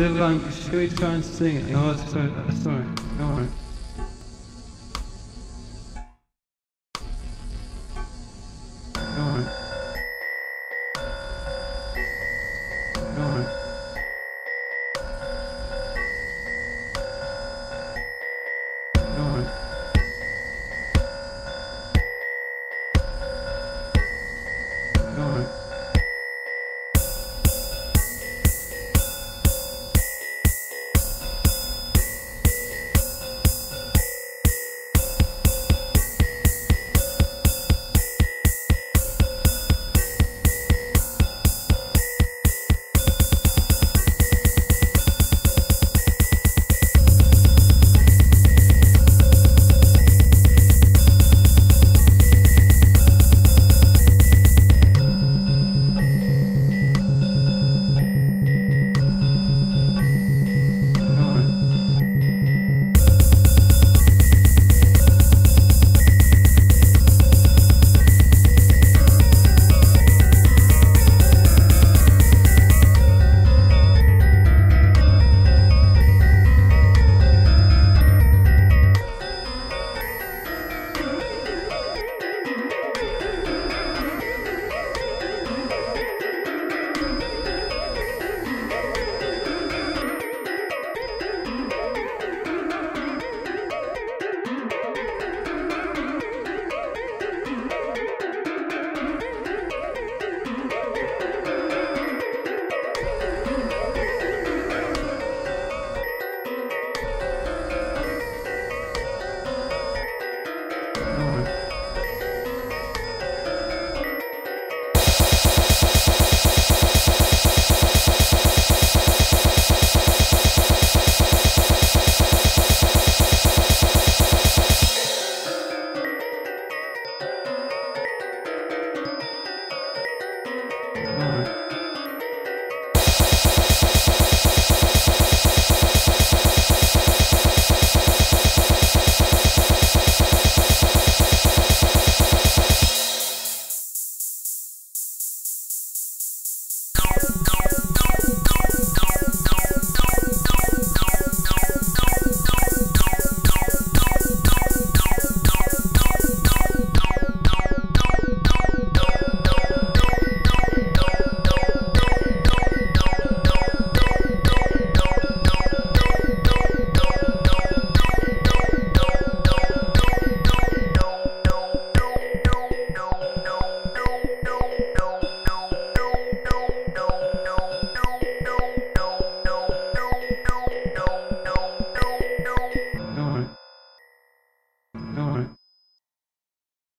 So, um, should we try and sing it? Oh, sorry, sorry. All right. Bye.